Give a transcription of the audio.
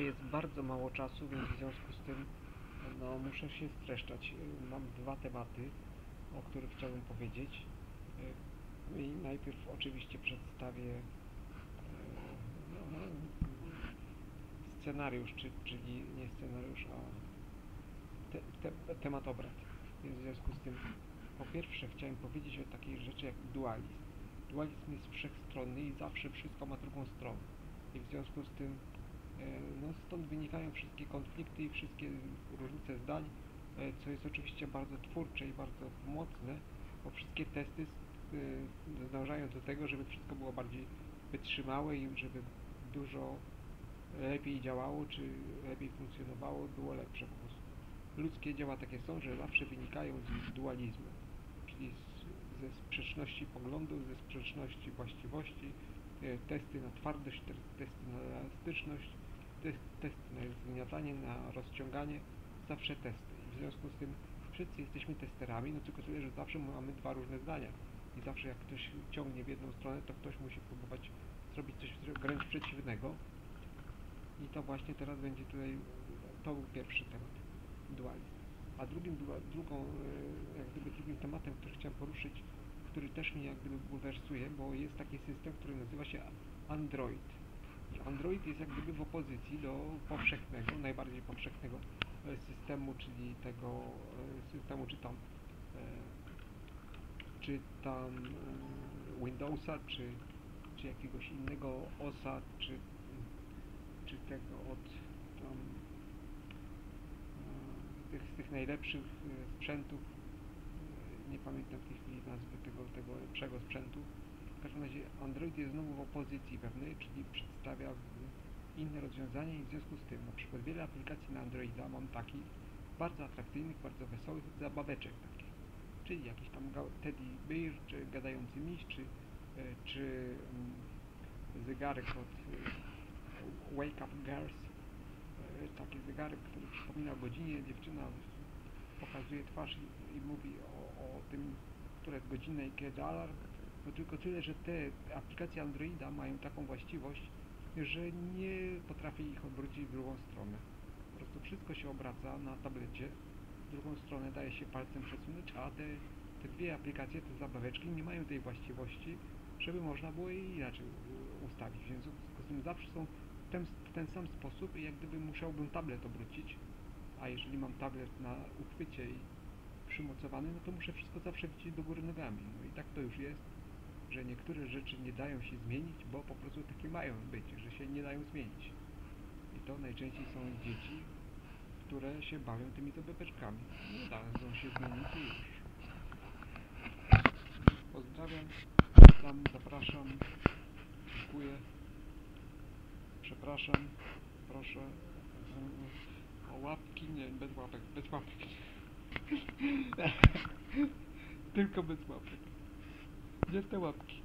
Jest bardzo mało czasu, więc w związku z tym no, muszę się streszczać. Y, Mam dwa tematy, o których chciałbym powiedzieć. Y, I najpierw oczywiście przedstawię no, scenariusz, czy, czyli nie scenariusz, a te, te, temat obrad. Więc w związku z tym, po pierwsze chciałem powiedzieć o takiej rzeczy jak dualizm. Dualizm jest wszechstronny i zawsze wszystko ma drugą stronę. I w związku z tym no, stąd wynikają wszystkie konflikty i wszystkie różnice zdań, e, co jest oczywiście bardzo twórcze i bardzo mocne, bo wszystkie testy e, zdążają do tego, żeby wszystko było bardziej wytrzymałe i żeby dużo lepiej działało, czy lepiej funkcjonowało, było lepsze po prostu. Ludzkie dzieła takie są, że zawsze wynikają z dualizmu, czyli z, ze sprzeczności poglądów, ze sprzeczności właściwości, e, testy na twardość, te- testy na elastyczność, te- testy na na rozciąganie, zawsze testy. I w związku z tym wszyscy jesteśmy testerami, no tylko tyle, że zawsze mamy dwa różne zdania. I zawsze jak ktoś ciągnie w jedną stronę, to ktoś musi próbować zrobić coś wręcz przeciwnego. I to właśnie teraz będzie tutaj, to był pierwszy temat, dualizm. A drugim, drugą, e, jak gdyby drugim tematem, który chciałem poruszyć, który też mnie jak gdyby bulwersuje, bo jest taki system, który nazywa się Android. Android jest jak gdyby w opozycji do powszechnego, najbardziej powszechnego e, systemu, czyli tego e, systemu, czy tam, e, czy tam Windowsa, czy, czy jakiegoś innego OSa, czy, czy tego od tam tych, tych najlepszych sprzętów, nie pamiętam w tej chwili nazwy tego, tego lepszego sprzętu. W każdym razie Android jest znowu w opozycji pewnej, czyli przedstawia inne rozwiązania i w związku z tym na przykład wiele aplikacji na Androida mam takich bardzo atrakcyjnych, bardzo wesołych zabaweczek takich, czyli jakiś tam teddy bear, czy gadający miś, czy, e, czy mm, zegarek od e, Wake Up Girls, e, taki zegarek, który przypomina o godzinie, dziewczyna pokazuje twarz i, i mówi o, o tym, która jest godzina i kiedy alarm, no tylko tyle, że te aplikacje Androida mają taką właściwość, że nie potrafi ich obrócić w drugą stronę. Po prostu wszystko się obraca na tablecie, w drugą stronę daje się palcem przesunąć, a te, te dwie aplikacje, te zabaweczki nie mają tej właściwości, żeby można było je inaczej ustawić. W związku z tym zawsze są w ten, w ten sam sposób i jak gdyby musiałbym tablet obrócić, a jeżeli mam tablet na uchwycie i przymocowany, no to muszę wszystko zawsze widzieć do góry nogami. No i tak to już jest, że niektóre rzeczy nie dają się zmienić, bo po prostu takie mają być, że się nie dają zmienić. I to najczęściej są dzieci, które się bawią tymi zabaweczkami. Nie dają się zmienić i już. Pozdrawiam, tam zapraszam, dziękuję, przepraszam, proszę o łapki, nie, bez łapek, bez łapek. Tylko bez łapek. Gdzie te łapki?